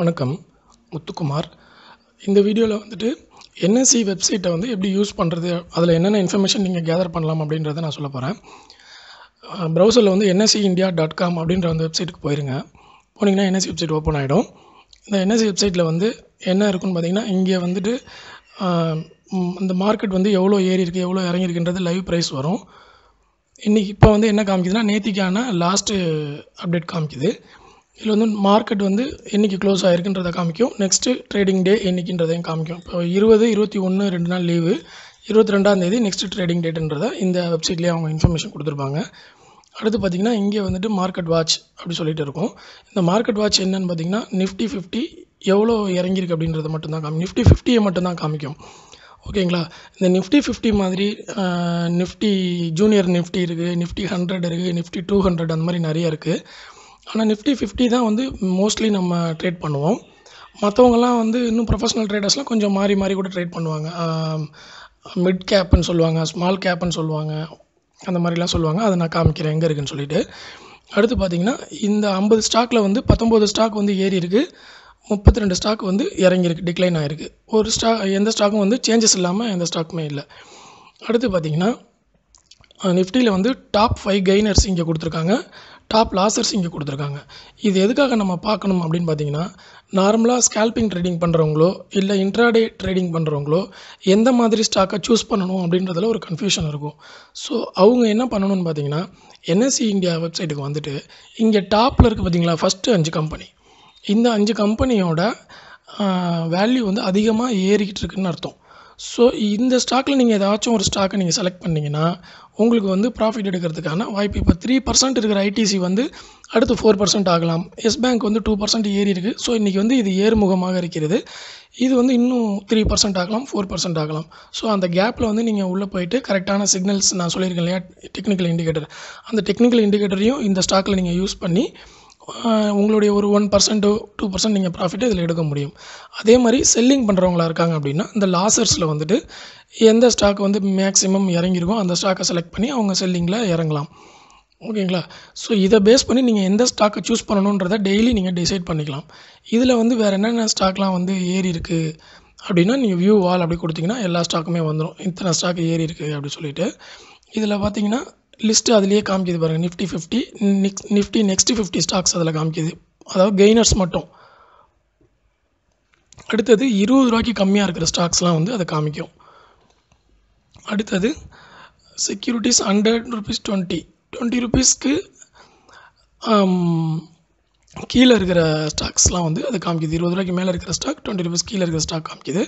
வணக்கம் முத்துக்குமார். இந்த வீடியோவில் வந்துட்டு என்எஸ்சி வெப்சைட்டை வந்து எப்படி யூஸ் பண்ணுறது அதில் என்னென்ன இன்ஃபர்மேஷன் நீங்கள் கேதர் பண்ணலாம் அப்படின்றத நான் சொல்ல போகிறேன் ப்ரௌசரில் வந்து என்எஸ்சி இந்தியா டாட் காம் அப்படின்ற அந்த வெப்சைட்டுக்கு போயிருங்க. போனீங்கன்னா என்எஸ்சி வெப்சைட் ஓப்பன் ஆகிடும் இந்த என்எஸ்சி வெப்சைட்டில் வந்து என்ன இருக்குன்னு பார்த்தீங்கன்னா இங்கே வந்துட்டு அந்த இந்த மார்க்கெட் வந்து எவ்வளோ ஏறி இருக்குது எவ்வளோ இறங்கியிருக்குன்றது லைவ் ப்ரைஸ் வரும். இன்றைக்கி இப்போ வந்து என்ன காமிக்குதுன்னா நேத்திக்கான லாஸ்ட்டு அப்டேட் காமிக்குது. இதில் வந்து மார்க்கெட் வந்து என்னைக்கு க்ளோஸ் ஆகிருக்குன்றதை காமிக்கும். நெக்ஸ்ட்டு ட்ரேடிங் டே என்றைக்குன்றதையும் காமிக்கும். இப்போ இருபது இருபத்தி ஒன்று ரெண்டு நாள் லீவு இருபத்தி ரெண்டாம் தேதி நெக்ஸ்ட் ட்ரேடிங் டேட்டுன்றதை இந்த வெப்சைட்லேயே அவங்க இன்ஃபர்மேஷன் கொடுத்துருப்பாங்க. அடுத்து பார்த்திங்கன்னா இங்கே வந்துட்டு மார்க்கெட் வாட்ச் அப்படி சொல்லிட்டு இருக்கும். இந்த மார்க்கெட் வாட்ச் என்னன்னு பார்த்தீங்கன்னா நிஃப்டி ஃபிஃப்டி எவ்வளோ இறங்கியிருக்கு அப்படின்றத மட்டும்தான் காமி நிஃப்டி ஃபிஃப்டியை மட்டும்தான் காமிக்கும். ஓகேங்களா இந்த நிஃப்டி ஃபிஃப்டி மாதிரி நிஃப்டி ஜூனியர் நிஃப்டி இருக்குது நிஃப்டி ஹண்ட்ரட் இருக்குது நிஃப்டி டூ ஹண்ட்ரட் அந்த மாதிரி நிறைய இருக்குது ஆனால் நிஃப்டி ஃபிஃப்டி தான் வந்து மோஸ்ட்லி நம்ம ட்ரேட் பண்ணுவோம். மற்றவங்கலாம் வந்து இன்னும் ப்ரொஃபஷனல் ட்ரேடர்ஸ்லாம் கொஞ்சம் மாறி மாறி கூட ட்ரேட் பண்ணுவாங்க. மிட் கேப்புன்னு சொல்லுவாங்க ஸ்மால் கேப்புன்னு சொல்லுவாங்க அந்த மாதிரிலாம் சொல்லுவாங்க. அதை நான் காமிக்கிறேன் எங்கே இருக்குன்னு சொல்லிட்டு. அடுத்து பார்த்தீங்கன்னா இந்த ஐம்பது ஸ்டாக்கில் வந்து பத்தொம்போது ஸ்டாக் வந்து ஏறி இருக்குது முப்பத்தி ரெண்டு ஸ்டாக் வந்து இறங்கியிருக்கு டிக்ளைன் ஆகிருக்கு ஒரு ஸ்டா எந்த ஸ்டாக்கும் வந்து சேஞ்சஸ் இல்லாமல் எந்த ஸ்டாக்குமே இல்லை. அடுத்து பார்த்தீங்கன்னா நிஃப்டியில் வந்து டாப் ஃபைவ் கெய்னர்ஸ் இங்கே கொடுத்துருக்காங்க. டாப் லாசர்ஸ் இங்கே கொடுத்துருக்காங்க. இது எதுக்காக நம்ம பார்க்கணும் அப்படின்னு பார்த்தீங்கன்னா நார்மலாக ஸ்கேல்பிங் ட்ரேடிங் பண்ணுறவங்களோ இல்லை இன்ட்ராடே ட்ரேடிங் பண்ணுறவங்களோ எந்த மாதிரி ஸ்டாக்கை சூஸ் பண்ணணும் அப்படின்றதுல ஒரு கன்ஃபியூஷன் இருக்கும். ஸோ அவங்க என்ன பண்ணணும்னு பார்த்தீங்கன்னா என்எஸ்சி இந்தியா வெப்சைட்டுக்கு வந்துட்டு இங்கே டாப்பில் இருக்குது பார்த்தீங்களா ஃபஸ்ட்டு அஞ்சு கம்பெனி இந்த அஞ்சு கம்பெனியோட வேல்யூ வந்து அதிகமாக ஏறிக்கிட்டு இருக்குன்னு அர்த்தம். ஸோ இந்த ஸ்டாக்கில் நீங்கள் ஏதாச்சும் ஒரு ஸ்டாக்கை நீங்கள் செலக்ட் பண்ணிங்கன்னா உங்களுக்கு வந்து ப்ராஃபிட் எடுக்கிறதுக்கான வாய்ப்பு. இப்போ த்ரீ பர்சன்ட் இருக்கிற ஐடிசி வந்து அடுத்து ஃபோர் பர்சன்ட் ஆகலாம். எஸ் பேங்க் வந்து டூ பர்சன்ட் ஏறி இருக்குது ஸோ இன்றைக்கி வந்து இது ஏறுமுகமாக இருக்கிறது. இது வந்து இன்னும் த்ரீ பர்சன்ட் ஆகலாம் ஃபோர் பர்சன்ட் ஆகலாம். ஸோ அந்த கேப்பில் வந்து நீங்கள் உள்ளே போயிட்டு கரெக்டான சிக்னல்ஸ் நான் சொல்லியிருக்கேன் இல்லையா? டெக்னிக்கல் இண்டிகேட்டர் அந்த டெக்னிக்கல் இண்டிகேட்டரையும் இந்த ஸ்டாக்கில் நீங்கள் யூஸ் பண்ணி உங்களுடைய ஒரு ஒன் பர்சன்ட்டோ டூ பர்சன்ட் நீங்கள் ப்ராஃபிட்டை இதில் எடுக்க முடியும். அதே மாதிரி செல்லிங் பண்ணுறவங்களா இருக்காங்க அப்படின்னா இந்த லாசர்ஸில் வந்துட்டு எந்த ஸ்டாக் வந்து மேக்ஸிமம் இறங்கியிருக்கோ அந்த ஸ்டாக்கை செலக்ட் பண்ணி அவங்க செல்லிங்கில் இறங்கலாம். ஓகேங்களா? ஸோ இதை பேஸ் பண்ணி நீங்கள் எந்த ஸ்டாக்கை சூஸ் பண்ணணுன்றதை டெய்லி நீங்கள் டிசைட் பண்ணிக்கலாம். இதில் வந்து வேறு என்னென்ன ஸ்டாக்லாம் வந்து ஏறி இருக்குது அப்படின்னா நீங்கள் வியூ வால் அப்படி கொடுத்தீங்கன்னா எல்லா ஸ்டாக்குமே வந்துடும் இத்தனை ஸ்டாக் ஏறி இருக்குது அப்படி சொல்லிட்டு. இதில் பார்த்தீங்கன்னா லிஸ்ட்டு அதுலேயே காமிக்குது பாருங்கள் Nifty fifty Nifty next fifty stocks அதில் காமிக்குது. அதாவது கெய்னர்ஸ் மட்டும். அடுத்தது இருபது ரூபாய்க்கு கம்மியாக இருக்கிற ஸ்டாக்ஸ்லாம் வந்து அதை காமிக்கும். அடுத்தது securities hundred rupees twenty twenty ருபீஸ்க்கு கீழே இருக்கிற ஸ்டாக்ஸ்லாம் வந்து அது காமிக்குது. இருபது ரூபாய்க்கு மேலே இருக்கிற ஸ்டாக் டுவெண்ட்டி ருபீஸ் கீழே இருக்கிற ஸ்டாக் காமிக்குது.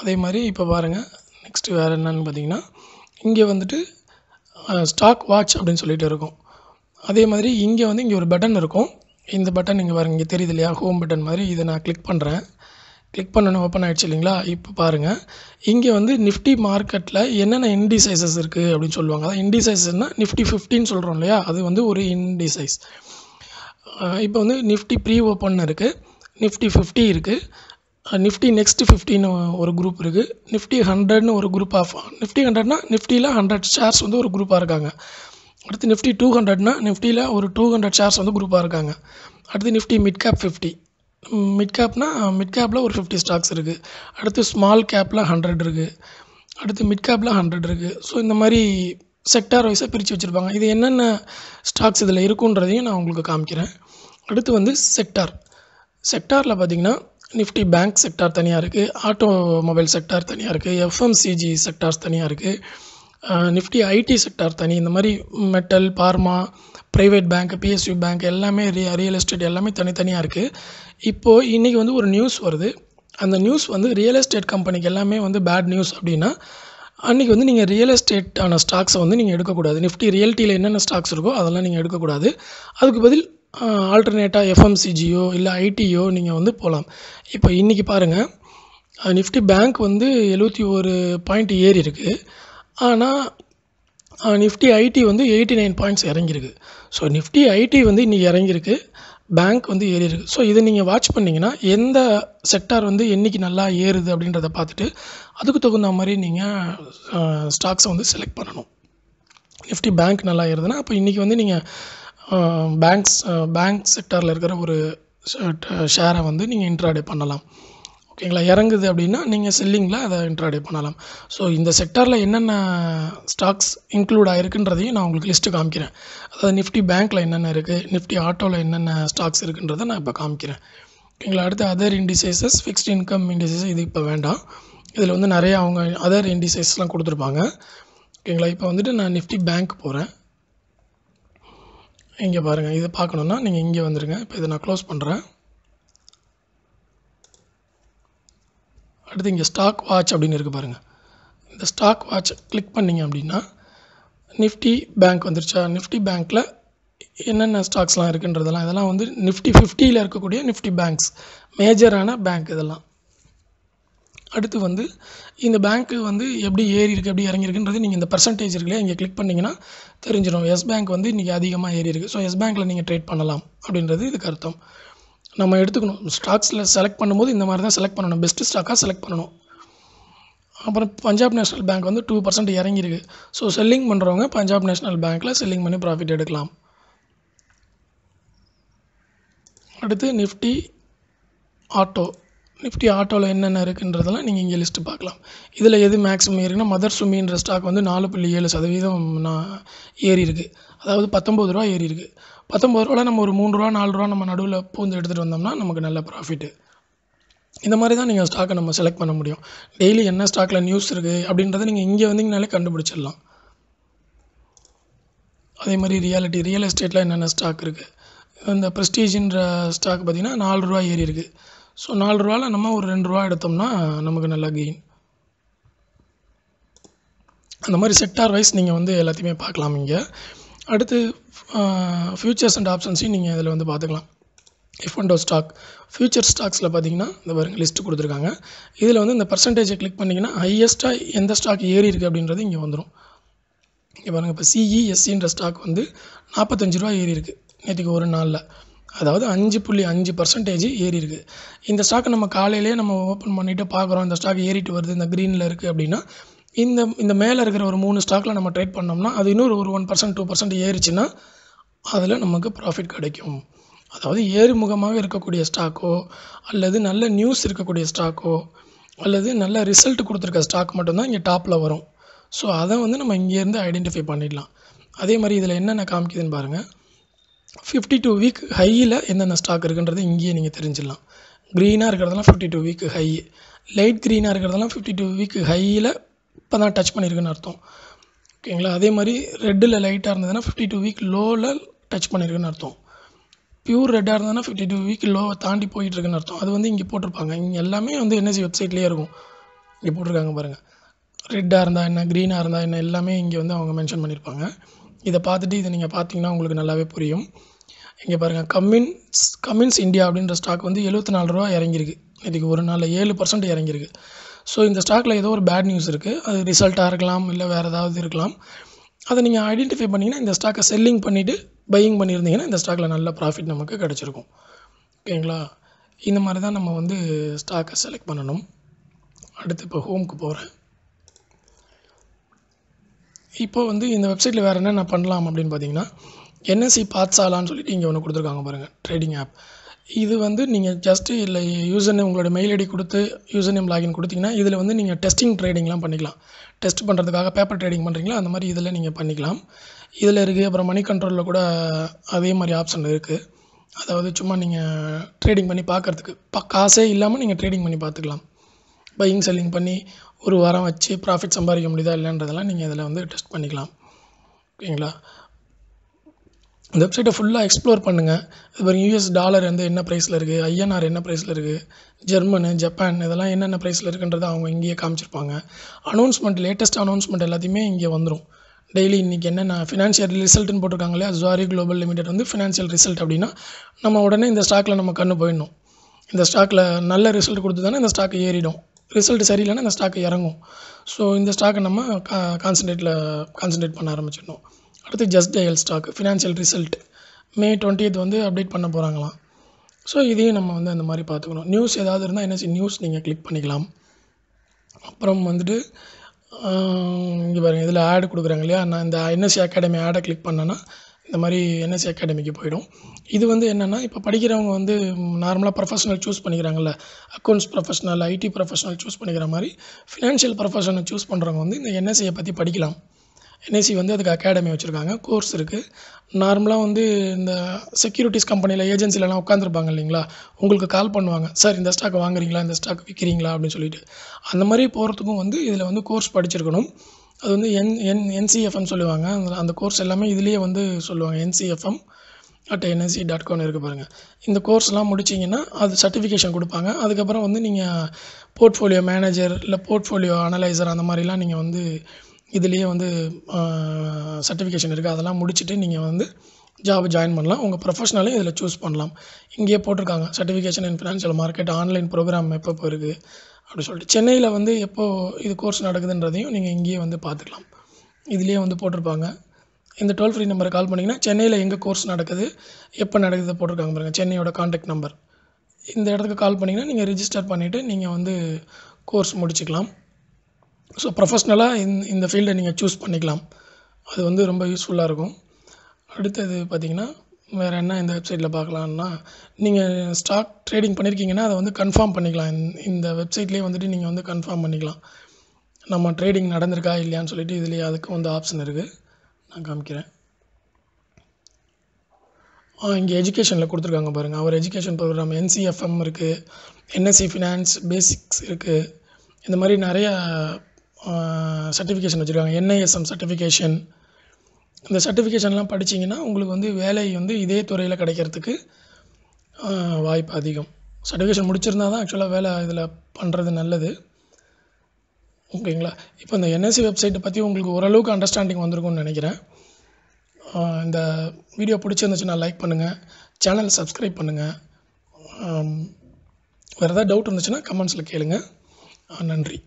அதே மாதிரி இப்போ பாருங்கள் நெக்ஸ்ட்டு வேறு என்னன்னு பார்த்தீங்கன்னா இங்கே வந்துட்டு ஸ்டாக் வாட்ச் அப்படின்னு சொல்லிட்டு இருக்கும். அதே மாதிரி இங்கே வந்து இங்கே ஒரு பட்டன் இருக்கும். இந்த பட்டன் இங்கே பாருங்கள் இங்கே தெரியுது இல்லையா? ஹோம் பட்டன் மாதிரி. இதை நான் கிளிக் பண்ணுறேன் கிளிக் பண்ணணும் ஓப்பன் ஆகிடுச்சு இல்லைங்களா? இப்போ பாருங்கள் இங்கே வந்து நிஃப்டி மார்க்கெட்டில் என்னென்ன இண்டிசைசஸ் இருக்குது அப்படின்னு சொல்லுவாங்க. அதான் இண்டிசைசஸ்னால் நிஃப்டி ஃபிஃப்டின்னு சொல்கிறோம் இல்லையா? அது வந்து ஒரு இண்டிசைஸ் இப்போ வந்து நிஃப்டி ப்ரீ ஓப்பன் இருக்குது நிஃப்டி ஃபிஃப்டி இருக்குது நிஃப்டி நெக்ஸ்ட் ஃபிஃப்டின்னு ஒரு குரூப் இருக்குது நிஃப்டி ஹண்ட்ரட்னு ஒரு குரூப் ஆஃப் நிஃப்டி ஹண்ட்ரட்னா நிஃப்டியில் ஹண்ட்ரட் ஷேர்ஸ் வந்து ஒரு குரூப்பாக இருக்காங்க. அடுத்து நிஃப்டி டூ ஹண்ட்ரட்னா நிஃப்டியில் ஒரு டூ ஹண்ட்ரட் ஷேர்ஸ் வந்து குரூப்பாக இருக்காங்க. அடுத்து Nifty mid cap fifty mid கேப்னா mid கேப்பில் ஒரு ஃபிஃப்டி ஸ்டாக்ஸ் இருக்குது அடுத்து ஸ்மால் கேப்பில் ஹண்ட்ரட் இருக்குது அடுத்து மிட் கேப்பில் ஹண்ட்ரட் இருக்குது ஸோ இந்த மாதிரி செக்டார் வைஸாக பிரித்து வச்சுருப்பாங்க. இது என்னென்ன ஸ்டாக்ஸ் இதில் இருக்குன்றதையும் நான் உங்களுக்கு காமிக்கிறேன். அடுத்து வந்து செக்டார் செக்டாரில் பார்த்திங்கன்னா நிஃப்டி பேங்க் செக்டார் தனியாக இருக்குது ஆட்டோமொபைல் செக்டார் தனியாக இருக்குது எஃப்எம்சிஜி செக்டார்ஸ் தனியாக இருக்குது நிஃப்டி ஐடி செக்டார் தனி இந்த மாதிரி metal pharma private bank PSU bank எல்லாமே ரிய ரியல் எஸ்டேட் எல்லாமே தனித்தனியாக இருக்குது இப்போது இன்றைக்கி வந்து ஒரு நியூஸ் வருது. அந்த நியூஸ் வந்து ரியல் எஸ்டேட் கம்பெனிக்கு எல்லாமே வந்து பேட் நியூஸ் அப்படின்னா அன்றைக்கி வந்து நீங்கள் ரியல் எஸ்டேட்டான ஸ்டாக்ஸை வந்து நீங்கள் எடுக்கக்கூடாது. நிஃப்டி ரியல்ட்டியில் என்னென்ன ஸ்டாக்ஸ் இருக்கோ அதெல்லாம் நீங்கள் எடுக்கக்கூடாது. அதுக்கு பதில் ஆல்டர்னேட்டாக எஃப்எம்சிஜியோ இல்லை ஐடியோ நீங்கள் வந்து போகலாம் இப்போ இன்றைக்கி பாருங்கள் நிஃப்டி பேங்க் வந்து எழுபத்தி ஒரு பாயிண்ட் ஏறி இருக்குது ஆனால் நிஃப்டி ஐடி வந்து எயிட்டி நைன் பாயிண்ட்ஸ் இறங்கியிருக்கு ஸோ நிஃப்டி ஐடி வந்து இன்றைக்கி இறங்கியிருக்கு பேங்க் வந்து ஏறி இருக்குது ஸோ இதை நீங்கள் வாட்ச் பண்ணிங்கன்னா எந்த செக்டார் வந்து என்றைக்கு நல்லா ஏறுது அப்படின்றத பார்த்துட்டு அதுக்கு தகுந்த மாதிரி நீங்கள் ஸ்டாக்ஸை வந்து செலக்ட் பண்ணணும். நிஃப்டி பேங்க் நல்லா ஏறுதுன்னா அப்போ இன்றைக்கி வந்து நீங்கள் பேங்க்ஸ் பேங்க் செக்டாரில் இருக்கிற ஒரு ஷேரை வந்து நீங்கள் இன்ட்ராடே பண்ணலாம். ஓகேங்களா இறங்குது அப்படின்னா நீங்கள் செல்லிங்கில் அதை இன்ட்ராடே பண்ணலாம். ஸோ இந்த செக்டாரில் என்னென்ன ஸ்டாக்ஸ் இன்க்ளூட் ஆகிருக்குன்றதையும் நான் உங்களுக்கு லிஸ்ட்டு காமிக்கிறேன். அதாவது நிஃப்டி பேங்க்கில் என்னென்ன இருக்குது நிஃப்டி ஆட்டோவில் என்னென்ன ஸ்டாக்ஸ் இருக்குன்றதை நான் இப்போ காமிக்கிறேன். ஓகேங்களா அடுத்து other indices fixed income indices இது இப்போ வேண்டாம். இதில் வந்து நிறைய அவங்க அதர் இண்டிசைஸ்லாம் கொடுத்துருப்பாங்க. ஓகேங்களா இப்போ வந்துட்டு நான் நிஃப்டி பேங்க் போகிறேன் இங்கே பாருங்கள் இதை பார்க்கணுன்னா நீங்கள் இங்கே வந்துடுங்க இப்போ இதை நான் க்ளோஸ் பண்ணுறேன் அடுத்து இங்கே ஸ்டாக் வாட்ச் அப்படின்னு இருக்குது பாருங்கள் இந்த ஸ்டாக் வாட்ச் கிளிக் பண்ணிங்க அப்படின்னா நிஃப்டி பேங்க் வந்துருச்சா? நிஃப்டி பேங்க்கில் என்னென்ன ஸ்டாக்ஸ்லாம் இருக்குன்றதெல்லாம் இதெல்லாம் வந்து நிஃப்டி ஃபிஃப்டியில் இருக்கக்கூடிய நிஃப்டி பேங்க்ஸ் மேஜரான பேங்க் இதெல்லாம். அடுத்து வந்து இந்த பேங்க்கு வந்து எப்படி ஏறி இருக்குது எப்படி இறங்கியிருக்குன்றது நீங்கள் இந்த பர்சன்டேஜ் இருக்குல்லையா இங்கே கிளிக் பண்ணிங்கன்னா தெரிஞ்சிடும். எஸ் பேங்க் வந்து இன்றைக்கி அதிகமாக ஏறி இருக்குது ஸோ எஸ் பேங்க்கில் நீங்கள் ட்ரேட் பண்ணலாம் அப்படின்றது இதுக்கு அர்த்தம். நம்ம எடுத்துக்கணும். ஸ்டாக்ஸில் செலக்ட் பண்ணும்போது இந்த மாதிரி தான் செலக்ட் பண்ணணும். பெஸ்ட்டு ஸ்டாக்காக செலக்ட் பண்ணணும். அப்புறம் பஞ்சாப் நேஷ்னல் பேங்க் வந்து டூ பர்சன்ட் இறங்கியிருக்கு ஸோ செல்லிங் பண்ணுறவங்க பஞ்சாப் நேஷ்னல் பேங்க்கில் செல்லிங் பண்ணி ப்ராஃபிட் எடுக்கலாம். அடுத்து நிஃப்டி ஆட்டோ நிஃப்டி ஆட்டோவில் என்னென்ன இருக்குன்றதெல்லாம் நீங்கள் இங்கே லிஸ்ட்டு பார்க்கலாம். இதில் எது மேக்ஸிமம் ஏறினா மதர் சுமின்ற ஸ்டாக் வந்து நாலு புள்ளி ஏழு சதவீதம் நான் ஏறி இருக்குது அதாவது பத்தொம்பது ரூபா ஏறி இருக்குது பத்தொம்பது ரூபாவில் நம்ம ஒரு மூணு ரூபா நாலு ரூபா நம்ம நடுவில் பூந்து எடுத்துகிட்டு வந்தோம்னா நமக்கு நல்ல ப்ராஃபிட்டு இந்த மாதிரி தான் நீங்கள் ஸ்டாக்கை நம்ம செலக்ட் பண்ண முடியும். டெய்லி என்ன ஸ்டாக்கில் நியூஸ் இருக்குது அப்படின்றத நீங்கள் இங்கே வந்தீங்கனாலே கண்டுபிடிச்சிடலாம். அதே மாதிரி ரியாலிட்டி ரியல் எஸ்டேட்டில் என்னென்ன ஸ்டாக் இருக்குது இந்த ப்ரெஸ்டீஜின்ற ஸ்டாக் பார்த்திங்கன்னா நாலு ரூபா ஏறி இருக்குது ஸோ நாலு ரூபாவில் நம்ம ஒரு ரெண்டு ரூபா எடுத்தோம்னா நமக்கு நல்ல கெயின் அந்த மாதிரி செக்டார் வைஸ் நீங்கள் வந்து எல்லாத்தையுமே பார்க்கலாம் இங்கே. அடுத்து ஃபியூச்சர்ஸ் அண்ட் ஆப்ஷன்ஸையும் நீங்கள் இதில் வந்து பார்த்துக்கலாம். எஃப் அண்ட் ஸ்டாக் ஃபியூச்சர் ஸ்டாக்ஸில் பார்த்தீங்கன்னா இந்த பாருங்கள் லிஸ்ட்டு கொடுத்துருக்காங்க. இதில் வந்து இந்த பர்சன்டேஜை கிளிக் பண்ணிங்கன்னா ஹையஸ்ட்டாக எந்த ஸ்டாக் ஏறி இருக்குது அப்படின்றது இங்கே வந்துடும் இங்கே பாருங்கள் இப்போ சிஇஎஸ்சின்ற ஸ்டாக் வந்து நாற்பத்தஞ்சு ரூபா ஏறி இருக்குது நேற்றுக்கு ஒரு நாளில். அதாவது அஞ்சு புள்ளி அஞ்சு பர்சன்டேஜ் ஏறி இருக்குது இந்த ஸ்டாக்கை நம்ம காலையிலேயே நம்ம ஓப்பன் பண்ணிவிட்டு பார்க்குறோம். இந்த ஸ்டாக் ஏறிட்டு வருது. இந்த க்ரீனில் இருக்குது அப்படின்னா இந்த இந்த மேலே இருக்கிற ஒரு மூணு ஸ்டாக்கில் நம்ம ட்ரேட் பண்ணோம்னா அது இன்னொரு ஒரு ஒன் பர்சன்ட் டூ பர்சன்ட் ஏறிச்சுன்னா அதில் நமக்கு ப்ராஃபிட் கிடைக்கும். அதாவது ஏறுமுகமாக இருக்கக்கூடிய ஸ்டாக்கோ அல்லது நல்ல நியூஸ் இருக்கக்கூடிய ஸ்டாக்கோ அல்லது நல்ல ரிசல்ட் கொடுத்துருக்க ஸ்டாக் மட்டும்தான் இங்கே டாப்பில் வரும். ஸோ அதை வந்து நம்ம இங்கேருந்து ஐடென்டிஃபை பண்ணிடலாம். அதே மாதிரி இதில் என்னென்ன காமிக்குதுன்னு பாருங்கள் ஃபிஃப்டி டூ வீக் ஹையில் என்னென்ன ஸ்டாக் இருக்குன்றது இங்கேயே நீங்கள் தெரிஞ்சிடலாம். க்ரீனாக இருக்கிறதெல்லாம் fifty two week high light க்ரீனாக இருக்கிறதெல்லாம் ஃபிஃப்டி டூ வீக் ஹையில் இப்போ தான் டச் பண்ணியிருக்குன்னு அர்த்தம். ஓகேங்களா அதே மாதிரி ரெட்டில் லைட்டாக இருந்ததுன்னா ஃபிஃப்டி டூ வீக் லோவில் டச் பண்ணியிருக்குன்னு அர்த்தம். பியூர் ரெட்டாக இருந்ததுன்னா ஃபிஃப்டி டூ வீக் லோவை தாண்டி போயிட்டுருக்குன்னு அர்த்தம். அது வந்து இங்கே போட்டிருப்பாங்க. இங்கே எல்லாமே வந்து என்எஸ்சி வெப்சைட்லேயே இருக்கும். இங்கே போட்டிருக்காங்க பாருங்கள் ரெட்டாக இருந்தால் என்ன? க்ரீனாக இருந்தால் என்ன? எல்லாமே இங்கே வந்து அவங்க மென்ஷன் பண்ணியிருப்பாங்க இதை பார்த்துட்டு இதை நீங்கள் பார்த்தீங்கன்னா உங்களுக்கு நல்லாவே புரியும். இங்கே பாருங்கள் கம்மின்ஸ் கம்மின்ஸ் இந்தியா அப்படின்ற ஸ்டாக் வந்து எழுபத்தி நாலு ரூபா இறங்கியிருக்கு. இதுக்கு ஒரு நாளில் ஏழு பர்சன்ட் இறங்கியிருக்கு. ஸோ இந்த ஸ்டாக்கில் ஏதோ ஒரு பேட் நியூஸ் இருக்குது அது ரிசல்ட்டாக இருக்கலாம் இல்லை வேறு ஏதாவது இருக்கலாம். அதை நீங்கள் ஐடென்டிஃபை பண்ணிங்கன்னா இந்த ஸ்டாக்கை செல்லிங் பண்ணிவிட்டு பையிங் பண்ணியிருந்தீங்கன்னா இந்த ஸ்டாக்கில் நல்ல ப்ராஃபிட் நமக்கு கிடச்சிருக்கும். ஓகேங்களா இந்த மாதிரி தான் நம்ம வந்து ஸ்டாக்கை செலக்ட் பண்ணணும். அடுத்து இப்போ ஹோம்க்கு போகிறேன் இப்போ வந்து இந்த வெப்சைட்டில் வேறு என்னென்ன பண்ணலாம் அப்படின்னு பார்த்தீங்கன்னா என்எஸ்சி பாத்சாலான்னு சொல்லிட்டு இங்கே ஒன்று கொடுத்துருக்காங்க பாருங்கள் ட்ரேடிங் ஆப் இது வந்து நீங்கள் ஜஸ்ட்டு இல்லை யூசர் நேம் உங்களோட மெயில் ஐடி கொடுத்து யூசர் நேம் லாகின் கொடுத்தீங்கன்னா இதில் வந்து நீங்கள் டெஸ்டிங் ட்ரேடிங்லாம் பண்ணிக்கலாம். டெஸ்ட் பண்ணுறதுக்காக பேப்பர் ட்ரேடிங் பண்ணுறீங்களா அந்த மாதிரி இதில் நீங்கள் பண்ணிக்கலாம். இதில் இருக்குது அப்புறம் மணி கண்ட்ரோலில் கூட அதே மாதிரி ஆப்ஷன் இருக்குது அதாவது சும்மா நீங்கள் ட்ரேடிங் பண்ணி பார்க்குறதுக்கு ப காசே இல்லாமல் நீங்கள் ட்ரேடிங் பண்ணி பார்த்துக்கலாம் பையிங் செல்லிங் பண்ணி ஒரு வாரம் வச்சு ப்ராஃபிட் சம்பாதிக்க முடியுதா இல்லைன்றதெல்லாம் நீங்கள் இதில் வந்து டெஸ்ட் பண்ணிக்கலாம். ஓகேங்களா? இந்த வெப்சைட்டை ஃபுல்லாக எக்ஸ்ப்ளோர் பண்ணுங்கள் இப்போ யூஎஸ் டாலர் வந்து என்ன ப்ரைஸில் இருக்குது ஐஎன்ஆர் என்ன ப்ரைஸில் இருக்குது ஜெர்மனு ஜப்பான் இதெல்லாம் என்னென்ன ப்ரைஸில் இருக்குன்றதை அவங்க இங்கேயே காமிச்சிருப்பாங்க. அனௌன்ஸ்மெண்ட் லேட்டஸ்ட் அனௌன்ஸ்மெண்ட் எல்லாத்தையுமே இங்கே வந்துடும் டெய்லி இன்றைக்கி என்னென்ன ஃபினான்ஷியல் ரிசல்ட்னு போட்டிருக்காங்களே ஜுவாரி குளோபல் லிமிடெட் வந்து ஃபினான்ஷியல் ரிசல்ட் அப்படின்னா நம்ம உடனே இந்த ஸ்டாக்கில் நம்ம கண்ணு போயிடணும். இந்த ஸ்டாக்கில் நல்ல ரிசல்ட் கொடுத்து தானே இந்த ஸ்டாக் ஏறிடும். ரிசல்ட் சரியில்லைன்னா இந்த ஸ்டாக்கு இறங்கும். ஸோ இந்த ஸ்டாக்கை நம்ம கா கான்சன்ட்ரேட்டில் கான்சன்ட்ரேட் பண்ண ஆரம்பிச்சிடணும். அடுத்து Just Dial stock financial result May twentieth வந்து அப்டேட் பண்ண போகிறாங்களாம் ஸோ இதையும் நம்ம வந்து அந்த மாதிரி பார்த்துக்கணும். நியூஸ் ஏதாவது இருந்தால் என்ன நியூஸ் நீங்கள் கிளிக் பண்ணிக்கலாம். அப்புறம் வந்துட்டு இங்கே பாருங்கள் இதில் ஆடு கொடுக்குறாங்க இல்லையா? நான் இந்த என்எஸ்சி அகாடமி ஆடை கிளிக் பண்ணேன்னா இந்த மாதிரி என்எஸ்சி அகாடமிக்கு போயிடும். இது வந்து என்னென்னா இப்போ படிக்கிறவங்க வந்து நார்மலாக professional choose பண்ணிக்கிறாங்கல்ல accounts professional IT professional choose பண்ணிக்கிற மாதிரி ஃபினான்ஷியல் ப்ரொஃபஷனல் சூஸ் பண்ணுறவங்க வந்து இந்த என்எஸ்சியை பற்றி படிக்கலாம். என்எஸ்சி வந்து அதுக்கு அகாடமி வச்சுருக்காங்க கோர்ஸ் இருக்குது நார்மலாக வந்து இந்த செக்யூரிட்டிஸ் கம்பெனியில் ஏஜென்சிலலாம் உட்காந்துருப்பாங்க இல்லைங்களா? உங்களுக்கு கால் பண்ணுவாங்க சார் இந்த ஸ்டாக் வாங்குறீங்களா? இந்த ஸ்டாக் விற்கிறீங்களா அப்படின்னு சொல்லிட்டு. அந்த மாதிரி போகிறதுக்கும் வந்து இதில் வந்து கோர்ஸ் படிச்சிருக்கணும். அது வந்து என் என் என்சிஎஃப்எம் சொல்லுவாங்க. அந்த அந்த கோர்ஸ் எல்லாமே இதுலேயே வந்து சொல்லுவாங்க. என்சிஎஃப்எம் அட் என்எஸ்சி டாட் காம்னு இருக்குது பாருங்கள் இந்த கோர்ஸ்லாம் முடிச்சிங்கன்னா அது சர்டிஃபிகேஷன் கொடுப்பாங்க. அதுக்கப்புறம் வந்து நீங்கள் போர்ட்ஃபோலியோ மேனேஜர் இல்லை போர்ட்ஃபோலியோ அனலைசர் அந்த மாதிரிலாம் நீங்கள் வந்து இதுலேயே வந்து சர்டிஃபிகேஷன் இருக்குது அதெல்லாம் முடிச்சுட்டு நீங்கள் வந்து ஜாப் ஜாயின் பண்ணலாம். உங்கள் ப்ரொஃபஷனலையும் இதில் சூஸ் பண்ணலாம். இங்கேயே போட்டிருக்காங்க. Certification in financial market online programme எப்போ எப்போ இருக்குது சொல்லிட்டு. சென்னையில் வந்து எப்போது இது கோர்ஸ் நடக்குதுன்றதையும் நீங்கள் இங்கேயே வந்து பார்த்துக்கலாம். இதுலேயே வந்து போட்டிருப்பாங்க. இந்த டோல் ஃப்ரீ நம்பரை கால் பண்ணிங்கன்னா சென்னையில் எங்கே கோர்ஸ் நடக்குது? எப்போ நடக்குது போட்டிருக்காங்க பாருங்கள் சென்னையோட காண்டாக்ட் நம்பர் இந்த இடத்துக்கு கால் பண்ணிங்கன்னா நீங்கள் ரிஜிஸ்டர் பண்ணிவிட்டு நீங்கள் வந்து கோர்ஸ் முடிச்சுக்கலாம். ஸோ ப்ரொஃபஷ்னலாக இந்த இந்த ஃபீல்டை நீங்கள் சூஸ் பண்ணிக்கலாம். அது வந்து ரொம்ப யூஸ்ஃபுல்லாக இருக்கும். அடுத்தது பார்த்தீங்கன்னா வேறு என்ன இந்த வெப்சைட்டில் பார்க்கலான்னா நீங்கள் ஸ்டாக் ட்ரேடிங் பண்ணியிருக்கீங்கன்னா அதை வந்து கன்ஃபார்ம் பண்ணிக்கலாம். இந்த- இந்த வெப்சைட்லேயே வந்துட்டு நீங்கள் வந்து கன்ஃபார்ம் பண்ணிக்கலாம். நம்ம ட்ரேடிங் நடந்திருக்கா இல்லையான்னு சொல்லிட்டு இதுலேயே அதுக்கும் வந்து ஆப்ஷன் இருக்குது நான் காமிக்கிறேன். ஆ இங்கே எஜுகேஷனில் கொடுத்துருக்காங்க பாருங்கள் அவர் எஜுகேஷன் ப்ரோக்ராம் என்சிஎஃப்எம் இருக்குது என்எஸ்சி ஃபினான்ஸ் பேசிக்ஸ் இருக்குது இந்த மாதிரி நிறையா சர்டிஃபிகேஷன் வச்சுருக்காங்க. என்ஐஎஸ்எம் சர்டிஃபிகேஷன் இந்த சர்டிஃபிகேஷன்லாம் படிச்சீங்கன்னா உங்களுக்கு வந்து வேலை வந்து இதே துறையில் கிடைக்கிறதுக்கு வாய்ப்பு அதிகம். சர்டிஃபிகேஷன் முடிச்சிருந்தா தான் ஆக்சுவலாக வேலை இதில் பண்ணுறது நல்லது. ஓகேங்களா? இப்போ இந்த என்எஸ்சி வெப்சைட்டை பற்றி உங்களுக்கு ஓரளவுக்கு அண்டர்ஸ்டாண்டிங் வந்திருக்கும்னு நினைக்கிறேன். இந்த வீடியோ பிடிச்சிருந்துச்சுன்னா லைக் பண்ணுங்கள் சேனல் சப்ஸ்கிரைப் பண்ணுங்கள் வேறு ஏதாவது டவுட் இருந்துச்சுன்னா கமெண்ட்ஸில் கேளுங்கள் நன்றி.